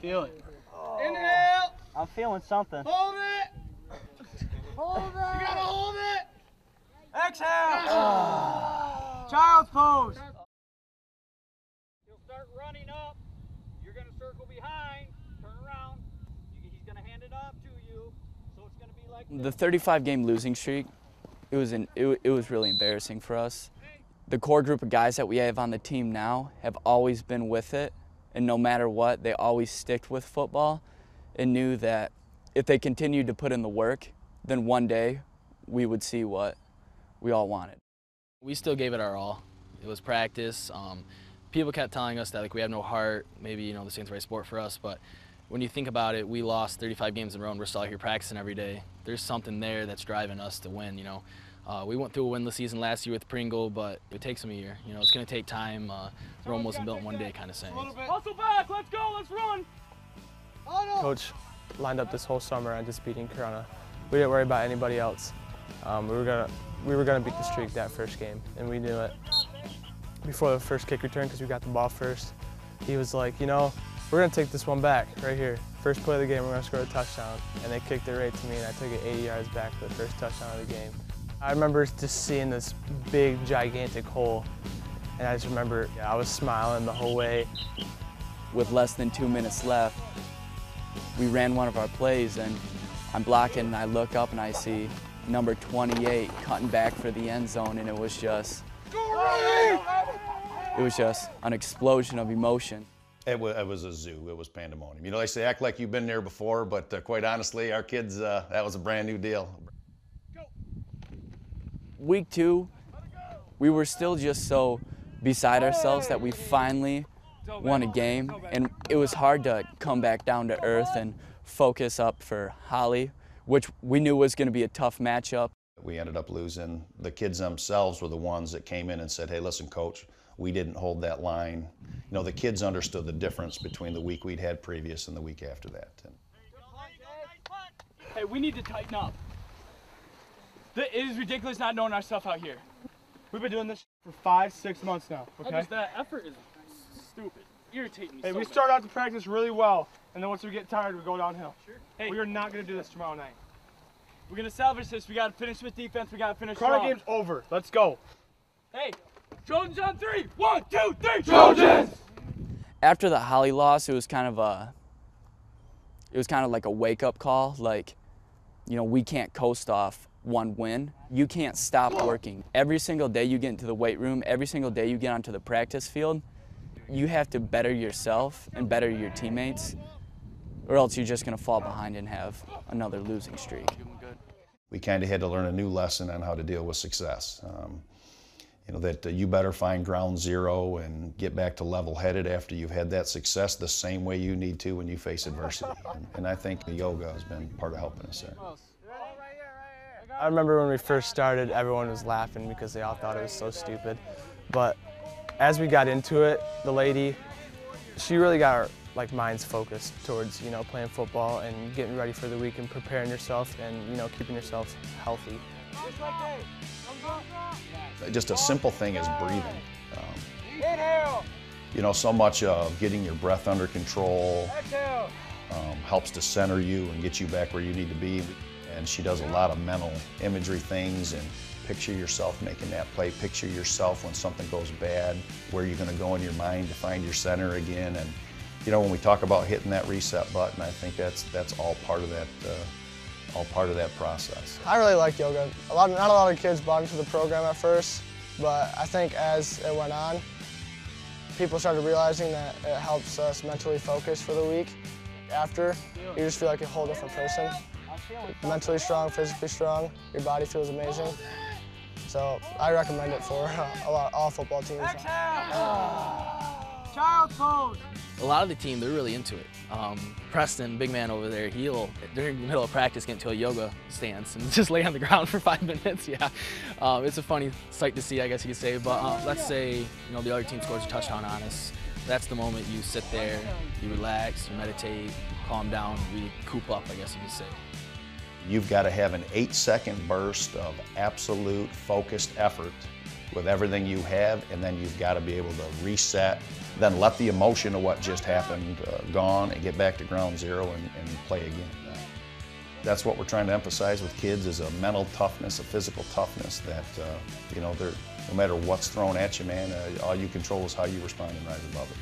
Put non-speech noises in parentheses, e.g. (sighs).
Feel it. Inhale. I'm feeling something. Hold it. Hold it. You gotta hold it. Exhale. (sighs) Child's pose. He'll start running up. You're going to circle behind. Turn around. He's going to hand it off to you. So it's going to be like The 35 game losing streak, it was an, it, it was really embarrassing for us. The core group of guys that we have on the team now have always been with it, and no matter what, they always sticked with football and knew that if they continued to put in the work, then one day we would see what we all wanted. we still gave it our all. It was practice. Um, people kept telling us that like we have no heart. Maybe you know this ain't the right sport for us, but when you think about it, we lost 35 games in a row, and we're still out here practicing every day. There's something there that's driving us to win. You know, uh, we went through a winless season last year with Pringle, but it takes them a year. You know, it's going to take time. Uh, Rome wasn't built in one day, kind of saying. Hustle back. Let's go. Let's run. Coach lined up this whole summer on just beating Corunna. We didn't worry about anybody else. Um, we were gonna we were gonna beat the streak that first game, and we knew it. Before the first kick return, because we got the ball first, he was like, you know, we're gonna take this one back right here. First play of the game, we're gonna score a touchdown, and they kicked it right to me, and I took it 80 yards back for the first touchdown of the game. I remember just seeing this big, gigantic hole, and I just remember yeah, I was smiling the whole way. With less than two minutes left, we ran one of our plays and I'm blocking and I look up and I see number 28 cutting back for the end zone and it was just it was just an explosion of emotion. It was, it was a zoo. It was pandemonium. You know, they say act like you've been there before, but uh, quite honestly, our kids, uh, that was a brand new deal. Week two, we were still just so beside ourselves that we finally won a game and it was hard to come back down to earth and focus up for Holly, which we knew was going to be a tough matchup. We ended up losing. The kids themselves were the ones that came in and said, hey, listen, coach, we didn't hold that line. You know, the kids understood the difference between the week we'd had previous and the week after that. And Hey, we need to tighten up. The- It is ridiculous not knowing our stuff out here. We've been doing this for five, six months now. Okay. that effort is stupid. Irritating me. Hey, so we bad. start out to practice really well, and then once we get tired, we go downhill. Sure. Hey, we are not going to do this tomorrow night. We're going to salvage this. We got to finish with defense. We got to finish Corner strong. game's over. Let's go. Hey, Trojans on three. One, two, three. Trojans. after the Holly loss, it was kind of a it was kind of like a wake up call. Like, you know, we can't coast off one win. You can't stop working. Every single day you get into the weight room, every single day you get onto the practice field, you have to better yourself and better your teammates, or else you're just gonna fall behind and have another losing streak. we kind of had to learn a new lesson on how to deal with success. Um, you know, that uh, you better find ground zero and get back to level headed after you've had that success the same way you need to when you face adversity. And, and I think the yoga has been part of helping us there. I remember when we first started, everyone was laughing because they all thought it was so stupid. But as we got into it, the lady, she really got our like minds focused towards you know playing football and getting ready for the week and preparing yourself and you know keeping yourself healthy. Just a simple thing as breathing. Um, you know, so much of getting your breath under control um, helps to center you and get you back where you need to be. And she does a lot of mental imagery things and picture yourself making that play, picture yourself when something goes bad, where you're going to go in your mind to find your center again. And you know, when we talk about hitting that reset button, I think that's that's all part of that, uh, all part of that process. I really like yoga. A lot, not a lot of kids bought into the program at first, but I think as it went on, people started realizing that it helps us mentally focus for the week. After, you just feel like a whole different person. Mentally strong, physically strong, your body feels amazing. So I recommend it for a lot, all football teams. Child's pose. a lot of the team, they're really into it. Um, Preston, big man over there, he'll, during the middle of practice, get into a yoga stance and (laughs) just lay on the ground for five (laughs) minutes. Yeah, um, it's a funny sight to see, I guess you could say. But um, let's say, you know, the other team scores a touchdown on us. That's the moment you sit there, you relax, you meditate, calm down, we coop up, I guess you could say. You've got to have an eight second burst of absolute focused effort with everything you have, and then you've got to be able to reset, then let the emotion of what just happened uh, gone and get back to ground zero and, and play again. That's what we're trying to emphasize with kids is a mental toughness, a physical toughness that, uh, you know, no matter what's thrown at you, man, uh, all you control is how you respond and rise above it.